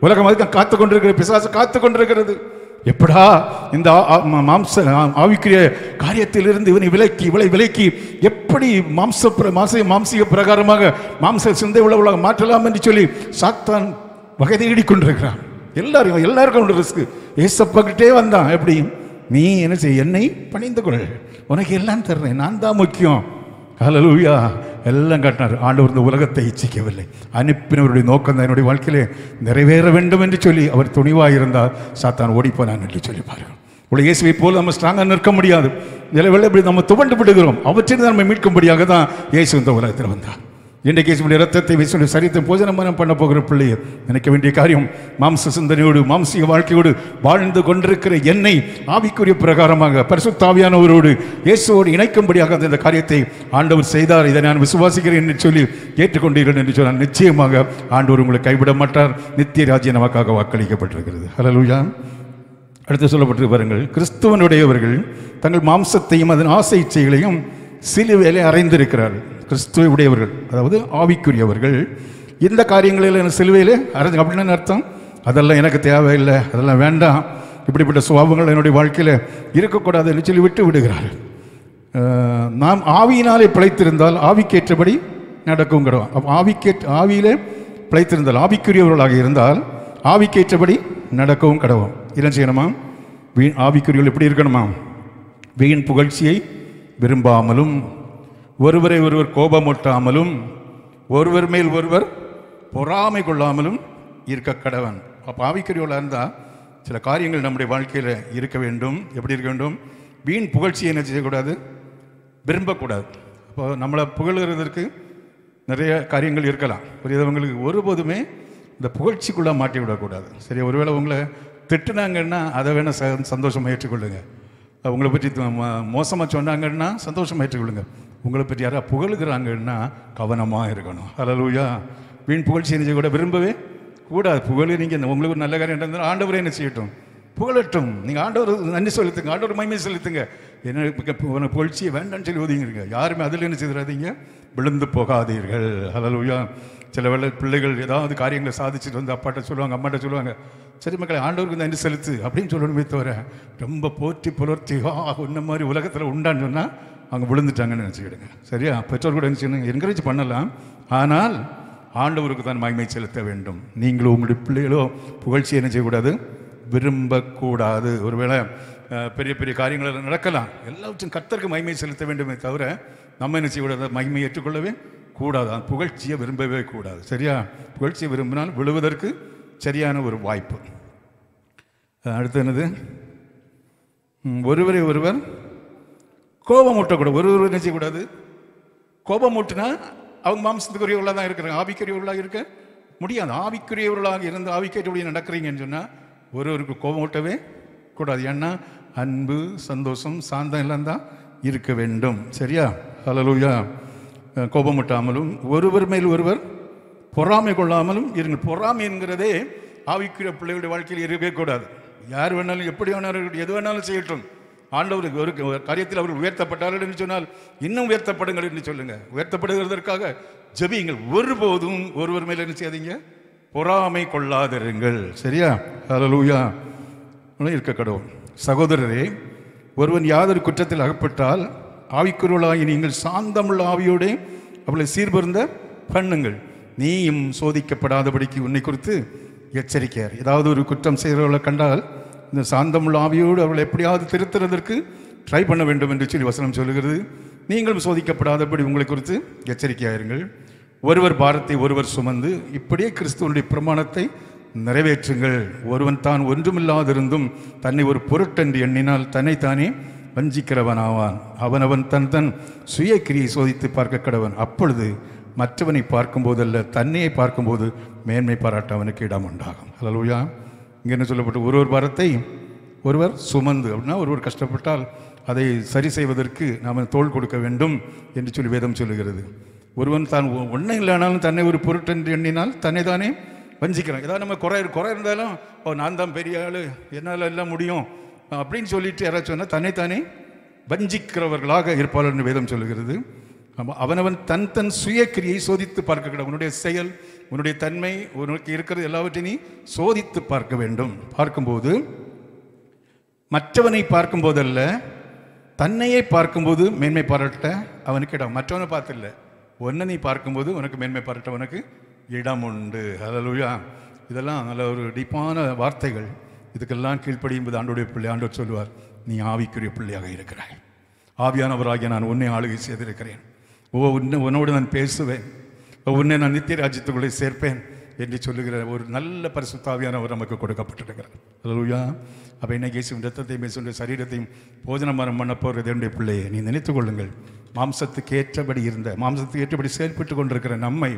[SPEAKER 1] உலகம் அதுக்கு காத்து கொண்டிருக்கிறது பிசாசு காத்து கொண்டிருக்கிறது எப்படா இந்த மாம்ச ஆ- ஆவிக்குரிய காரியத்திலிருந்து இவனை விலக்கி இவளை விலக்கி எப்படி மாம்ச பிர- மாச மாம்சீக பிரகாரமாக மாம்ச சிந்தை உலகம் மாற்றலாம் என்று சொல்லி சாத்தான் வகை தேடி கொண்டிருக்கிறான் எல்லாரும் எல்லாருக்கும் உண்டு ரிஸ்க். ஏசப்பக்கிட்டே வந்தான். எப்படியும் நீ என்ன செய்ய என்னை பணிந்து கொள். உனக்கு எல்லாம் தர்றேன். நான் தான் முக்கியம். ஹalleluya. எல்லாம் காட்டினார். ஆண்டவர் இந்த உலகத்தை இச்சிக்கவில்லை. அனுப்பினவருடைய நோக்கம் என்னுடைய வாழ்க்கையிலே நிறைவேற வேண்டும் என்று சொல்லி அவர் துணிவாக இருந்தால் சாத்தான் ஓடிப்போனான் என்று சொல்லி பாருங்கள் உள்ள இயேசுவை போல நம்ம ஸ்ட்ராங்காக நிற்க முடியாது. நிலவில் இப்படி நம்ம துவண்டு விடுகிறோம். அவற்றில் நம்ம மீட்கும்படியாக தான் இயேசு இந்த உலகத்தில் வந்தார். இன்றைக்கு இயேசுடைய ரத்தத்தை விசுடைய சரித்தை போஜனமனம் பண்ண போகிற பிள்ளையை நினைக்க வேண்டிய காரியம் மாம்ச சிந்தனையோடு மாம்சிக வாழ்க்கையோடு வாழ்ந்து கொண்டிருக்கிற என்னை ஆவிக்குரிய பிரகாரமாக பரிசுத்தாவியானவரோடு இயேசுவோடு இணைக்கும்படியாக அந்த இந்த காரியத்தை ஆண்டவர் செய்தார். இதை நான் விசுவாசிக்கிறேன் என்று சொல்லி ஏற்றுக்கொண்டீர்கள் என்று சொன்னால் நிச்சயமாக ஆண்டவர் உங்களை கைவிட மாட்டார். நித்திய ராஜ்ய நமக்காக வாக்களிக்கப்பட்டிருக்கிறது. ஹலலூயா அடுத்து சொல்லப்பட்டு பாருங்கள் கிறிஸ்துவனுடையவர்கள் தங்கள் மாம்சத்தையும் அதன் ஆசை இச்சைகளையும் சிலுவையிலே அறைந்திருக்கிறார்கள் கிறிஸ்துவ உடையவர்கள் அதாவது ஆவிக்குரியவர்கள். இந்த காரியங்களில் சிலுவையிலே அரைஞ்சு அப்படின்னு அர்த்தம்? அதெல்லாம் எனக்கு தேவையில்லை அதெல்லாம் வேண்டாம். இப்படிப்பட்ட சுபாவங்கள் என்னுடைய வாழ்க்கையில் இருக்கக்கூடாது என்று சொல்லி விட்டு விடுகிறார்கள் நாம் ஆவியினாலே பிழைத்திருந்தால் ஆவிக்கேற்றபடி நடக்கும் கிடவோம் அப்போ ஆவிக்கே ஆவியிலே பிழைத்திருந்தால் ஆவிக்குரியவர்களாக இருந்தால் ஆவிக்கேற்றபடி நடக்கவும் கடவும் என்ன செய்யணுமா? வீண் ஆவிக்குரியவர்கள் எப்படி இருக்கணுமா? வீண் புகழ்ச்சியை விரும்பாமலும் ஒருவரை ஒருவர் கோபமூட்டாமலும் ஒருவர் மேல் ஒருவர் பொறாமை கொள்ளாமலும் இருக்க கடவன். அப்போ ஆவிக்குரியவர்களாக இருந்தால் சில காரியங்கள் நம்முடைய வாழ்க்கையில் இருக்க வேண்டும். எப்படி இருக்க வேண்டும்? வீண் புகழ்ச்சியை என்ன செய்யக்கூடாது? விரும்பக்கூடாது. அப்போ நம்மளை புகழுகிறதற்கு நிறைய காரியங்கள் இருக்கலாம். புரியாதவங்களுக்கு ஒருபோதுமே இந்த புகழ்ச்சிக்குள்ளே மாட்டி விடக்கூடாது சரி ஒருவேளை உங்களை திட்டுனாங்கன்னா அதை வேணால் ச சந்தோஷமாக கொள்ளுங்கள் உங்களை பற்றி மோசமாக சொன்னாங்கன்னா சந்தோஷமாக ஏற்றுக்கொள்ளுங்க. உங்களை பற்றி யாராவது புகழுகிறாங்கன்னா கவனமாக இருக்கணும். அலலூயா வீண் புகழ் செஞ்சு கூட விரும்பவே கூடாது. புகழ் நீங்கள் உங்களுக்கு ஒரு நல்ல காரியம் என்ன ஆண்டவரே என்ன செய்யட்டும். புகழட்டும். நீங்கள் ஆண்டவர் நன்றி செலுத்துங்க. ஆண்டவர் மகிமை செலுத்துங்க. என்ன புகழ்ச்சியை வேண்டாம்னு சொல்லி ஒதுங்கிருங்க யாருமே அதில் என்ன செய்திடாதீங்க விழுந்து போகாதீர்கள். அலலூயா சில வேளை பிள்ளைகள் ஏதாவது காரியங்களை சாதிச்சுட்டு வந்து அப்பாட்ட சொல்லுவாங்க அம்மாட்ட சொல்லுவாங்க சரி மக்களை ஆண்டவருக்கு நன்றி செலுத்து அப்படின்னு சொல்லணுமே தவிர ரொம்ப போற்றி புலர்த்தி உன்ன இந்த மாதிரி உலகத்தில் உண்டான்னு சொன்னால் அவங்க விழுந்துட்டாங்கன்னு நினச்சிக்கிடுங்க. சரியா? பெற்றோர் கூட நினச்சிக்கணும் என்கரேஜ் பண்ணலாம். ஆனால் ஆண்டவருக்கு தான் மகிமை செலுத்த வேண்டும். நீங்களும் உங்களுடைய பிள்ளைகளோ புகழ்ச்சி என்ன செய்யக்கூடாது? விரும்பக்கூடாது. ஒருவேளை பெரிய பெரிய காரியங்கள் நடக்கலாம். எல்லாவற்றும் கத்தருக்கு மகிமை செலுத்த வேண்டுமே தவிர நம்ம என்ன செய்யக்கூடாது? மகிமை ஏற்றுக்கொள்ளவே கூடாது. அந்த புகழ்ச்சியை விரும்பவே கூடாது. சரியா? புகழ்ச்சியை விரும்பினால் விழுவதற்கு சரியான ஒரு வாய்ப்பு. அடுத்து என்னது? ம், ஒருவரை ஒருவர் கோபம் ஊட்டக்கூடாது. ஒருவர் என்ன செய்யக்கூடாது? கோபம் ஊட்டினா அவங்க மாம்சத்துக்குரியவர்களாக தான் இருக்கிறாங்க. ஆவிக்குரியவர்களாக இருக்க முடியாது. ஆவிக்குரியவர்களாக இருந்து ஆவிக்கேற்றபடி நடக்கிறீங்கன்னு சொன்னால் ஒருவருக்கு கோபம் ஊட்டவே கூடாது. ஏன்னா அன்பு சந்தோஷம் சாந்தம் எல்லாம் தான் இருக்க வேண்டும். சரியா? ஹalleluya கோபமுட்டாமலும் ஒருவர் மேல் ஒருவர் பொறாமை கொள்ளாமலும் இருங்கள். பொறாமை என்கிறதே ஆவிக்குரிய பிள்ளைகளுடைய வாழ்க்கையில் இருக்கவே கூடாது. யார் வேணாலும் எப்படி வேணாலும் எது வேணாலும் செய்யட்டும். ஆண்டவருக்கு ஒரு காரியத்தில் அவர் உயர்த்தப்பட்டார்கள் என்று சொன்னால் இன்னும் உயர்த்தப்படுங்கள் என்று சொல்லுங்க. உயர்த்தப்படுகிறதற்காக ஜபியுங்கள். ஒருபோதும் ஒருவர் மேலே என்ன செய்யாதீங்க? பொறாமை கொள்ளாதிருங்கள். சரியா? ஹalleluya இருக்க கடவுள் சகோதரரே ஒருவன் யாதொரு குற்றத்தில் அகப்பட்டால் ஆவிக்குருளாகி நீங்கள் சாந்தமுள்ள ஆவியோடே அவளை சீர்பருந்த பண்ணுங்கள். நீயும் சோதிக்கப்படாதபடிக்கு உன்னை குறித்து எச்சரிக்கையார். ஏதாவது ஒரு குற்றம் செய்கிறவர்களை கண்டால் இந்த சாந்தமுள்ள ஆவியோடு அவளை எப்படியாவது திருத்துறதற்கு ட்ரை பண்ண வேண்டும் என்று சொல்லி வசனம் சொல்லுகிறது. நீங்களும் சோதிக்கப்படாதபடி உங்களை குறித்து எச்சரிக்கையாயிருங்கள். ஒருவர் பாரத்தை ஒருவர் சுமந்து இப்படியே கிறிஸ்துவனுடைய பிரமாணத்தை நிறைவேற்றுங்கள். ஒருவன் தான் ஒன்றுமில்லாதிருந்தும் தன்னை ஒரு பொருட்டென்று எண்ணினால் தன்னைத்தானே வஞ்சிக்கிறவனாவான். அவனவன் தன் தன் சுய கிரியை சோதித்து பார்க்க கடவன் அப்பொழுது மற்றவனை பார்க்கும்போதல்ல தன்னையை பார்க்கும்போது மேன்மை பாராட்ட அவனுக்கு இடம் உண்டாகும். ஹalleluya இங்கே என்ன சொல்லப்பட்டு ஒரு வரத்தை ஒருவர் சுமந்து அப்படின்னா ஒருவர் கஷ்டப்பட்டால் அதை சரி செய்வதற்கு நாம் தோள் கொடுக்க வேண்டும் என்று சொல்லி வேதம் சொல்லுகிறது. ஒருவன் தான் ஒன்றும் இல்லைனாலும் தன்னை ஒரு பொருட்டென்று எண்ணினால் தன்னை தானே வஞ்சிக்கிறான். ஏதாவது நம்ம குறை குறை இருந்தாலும் ஓ நான் தான் பெரிய ஆள் என்னால் எல்லாம் முடியும். அப்படின்னு சொல்லிட்டு யாராச்சும் சொன்னால் தன்னைத்தானே வஞ்சிக்கிறவர்களாக இருப்பார்கள் வேதம் சொல்லுகிறது. அவனவன் தன் தன் சுயக்கிரியை சோதித்து பார்க்க கூடாது உன்னுடைய செயல் உன்னுடைய தன்மை உனக்கு இருக்கிறது எல்லாவற்றையும் நீ சோதித்து பார்க்க வேண்டும். பார்க்கும்போது மற்றவனை பார்க்கும்போதல்ல தன்னையே பார்க்கும்போது மேன்மை பாராட்ட அவனுக்கு இடம். மற்றவனை பார்த்தில்ல. ஒன்றை நீ பார்க்கும்போது உனக்கு மேன்மை பாராட்ட உனக்கு இடம் உண்டு. ஹalleluya இதெல்லாம் நல்ல ஒரு டீப்பான வார்த்தைகள். இதுக்கெல்லாம் கீழ்ப்படியும்போது ஆண்டோடைய பிள்ளை ஆண்டோர் சொல்லுவார் நீ ஆவிக்குரிய பிள்ளையாக இருக்கிறாய். ஆவியானவராகிய நான் உன்னை ஆளுகை செய்திருக்கிறேன். ஓ உன்னை உன்னோடு நான் பேசுவேன். உன்னை நான் நித்திய ராஜ்யத்துக்குள்ளே சேர்ப்பேன் என்று சொல்லுகிற ஒரு நல்ல பரிசுத்தாவியானவர் நமக்கு கொடுக்கப்பட்டிருக்கிறார். அல்லா அப்போ இன்னைக்கு இயேசுவின் ரத்தத்தையும் இயேசுடைய சரீரத்தையும் போஜனமரம் பண்ண போகிற தேவனுடைய பிள்ளையை நீ நினைத்து கொள்ளுங்கள். மாம்சத்துக்கு ஏற்றபடி இருந்த மாம்சத்துக்கு ஏற்றபடி செயல்பட்டு கொண்டிருக்கிற நம்மை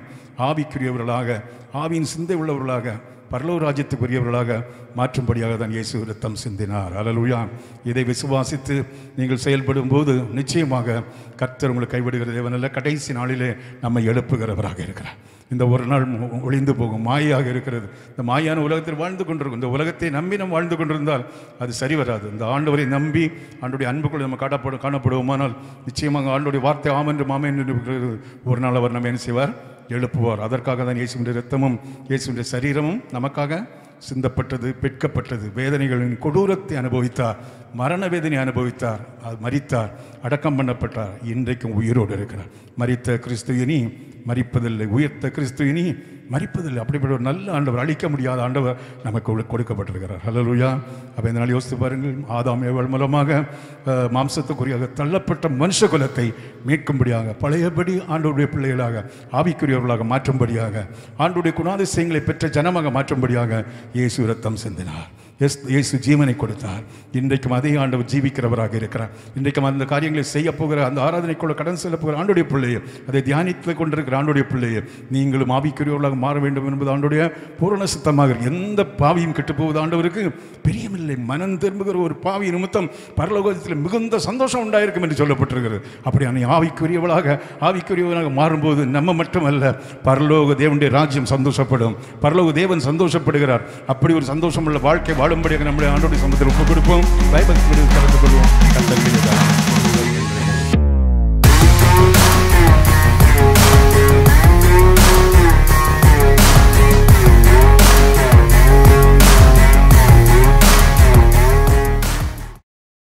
[SPEAKER 1] ஆவிக்குரியவர்களாக ஆவியின் சிந்தை உள்ளவர்களாக பரலோ ராஜ்யத்துக்குரியவர்களாக மாற்றும்படியாக தான் இயேசு ரத்தம் சிந்தினார். அலலுயா இதை விசுவாசித்து நீங்கள் செயல்படும் போது நிச்சயமாக கர்த்தர் உங்களை கைவிடுகிற தேவனல்ல கடைசி நாளிலே நம்மை எழுப்புகிறவராக இருக்கிறார். இந்த ஒரு நாள் மு- ஒளிந்து போகும். மாயாக இருக்கிறது. இந்த மாயான உலகத்தில் வாழ்ந்து கொண்டிருக்கும். இந்த உலகத்தை நம்பி நம்ம வாழ்ந்து கொண்டிருந்தால் அது சரி வராது. இந்த ஆண்டவரை நம்பி ஆண்டுடைய அன்புக்குள் நம்ம காணப்படும் காணப்படுவோமானால் நிச்சயமாக ஆண்டுடைய வார்த்தை ஆமென்று மாமென்று ஒரு நாள் அவர் நம்ம என்ன செய்வார்? எழுப்புவார். அதற்காக தான் இயேசுடைய ரத்தமும் இயேசுடைய சரீரமும் நமக்காக சிந்தப்பட்டது பெட்கப்பட்டது வேதனைகளின் கொடூரத்தை அனுபவித்தார். மரண வேதனை அனுபவித்தார். மறித்தார் அடக்கம் பண்ணப்பட்டார். இன்றைக்கும் உயிரோடு இருக்கிறார். மறித்த கிறிஸ்து இனி உயிர்த்த உயர்த்த கிறிஸ்து மறிப்பதில்லை அப்படிப்பட்ட ஒரு நல்ல ஆண்டவர் அழிக்க முடியாத ஆண்டவர் நமக்கு கொடுக்கப்பட்டிருக்கிறார். ஹலலுயா அப்போ இந்த நாள் யோசித்து பாருங்கள். ஆதாம் ஏவல் மூலமாக மாம்சத்துக்குரியாக தள்ளப்பட்ட மனுஷ குலத்தை மீட்கும்படியாக பழையபடி ஆண்டோடைய பிள்ளைகளாக ஆவிக்குரியவர்களாக மாற்றும்படியாக ஆண்டுடைய குணாதிசயங்களை பெற்ற ஜனமாக மாற்றும்படியாக இயேசு ரத்தம் சிந்தினார். எஸ் இயேசு ஜீவனை கொடுத்தார். இன்றைக்கும் அதே ஆண்டவர் ஜீவிக்கிறவராக இருக்கிறார். இன்றைக்கும் அந்த காரியங்களை செய்ய போகிற அந்த ஆராதனைக்குள்ள கடன் செல்ல போகிற ஆண்டுடைய பிள்ளையே அதை தியானித்து கொண்டிருக்கிற ஆண்டுடைய பிள்ளையே நீங்களும் ஆவிக்குரியவர்களாக மாற வேண்டும் என்பது ஆண்டுடைய பூரண சித்தமாக எந்த பாவியும் கெட்டுப்போவது ஆண்டவருக்கு பெரியமில்லை. மனம் திரும்புகிற ஒரு பாவி நிமித்தம் பரலோகத்தில் மிகுந்த சந்தோஷம் உண்டாயிருக்கும் என்று சொல்லப்பட்டிருக்கிறது. அப்படி அன்னை ஆவிக்குரியவளாக ஆவிக்குரியவனாக மாறும்போது நம்ம மட்டுமல்ல பரலோக தேவனுடைய ராஜ்யம் சந்தோஷப்படும். பரலோக தேவன் சந்தோஷப்படுகிறார். அப்படி ஒரு சந்தோஷமுள்ள வாழ்க்கை வாழ் ஆளும்படியாக நம்முடைய ஆண்டோடைய சமத்தில் ஒப்புக் கொடுப்போம். பைபிள் கலந்து கொள்வோம் கத்தல்